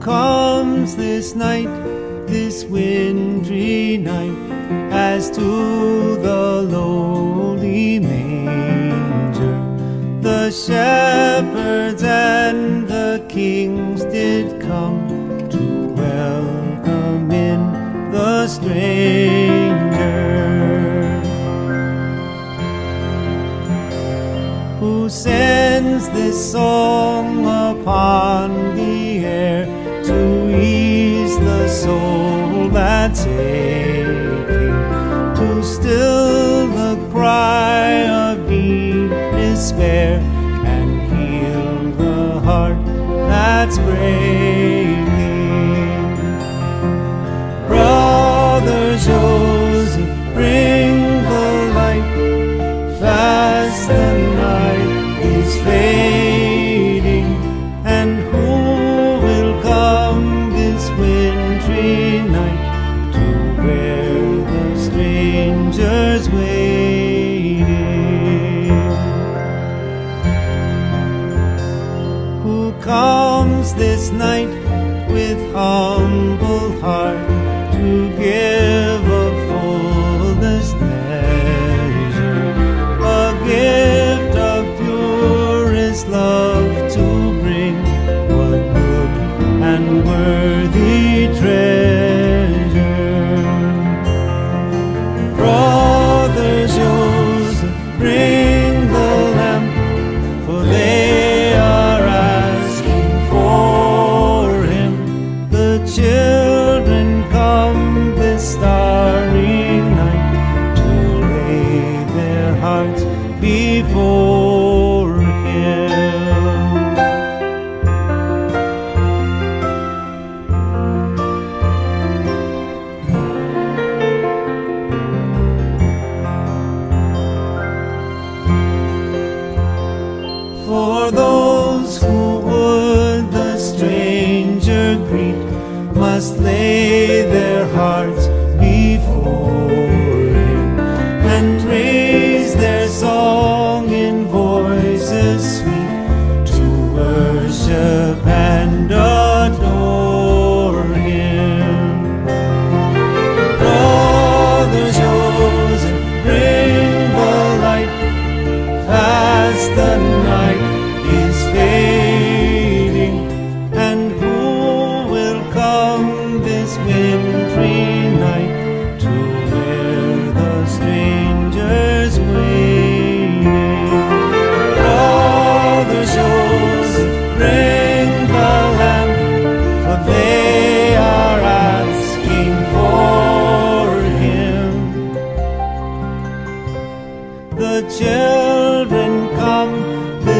comes this night, this wintry night, as to the lowly manger. The shepherds and the kings did come to welcome in the stranger. Who sends this song upon the air to ease the soul that's aching, to still the cry of deep despair and heal the heart that's breaking. Comes this night with humble heart to give a fullest measure, a gift of purest love lay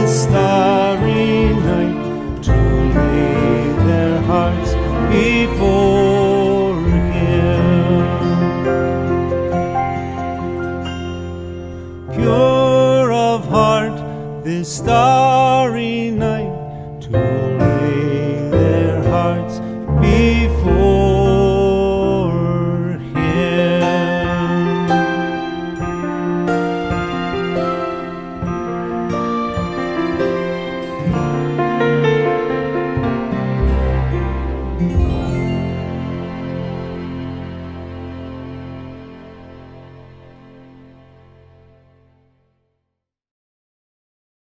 starry night to lay their hearts before Him. Pure of heart, this star.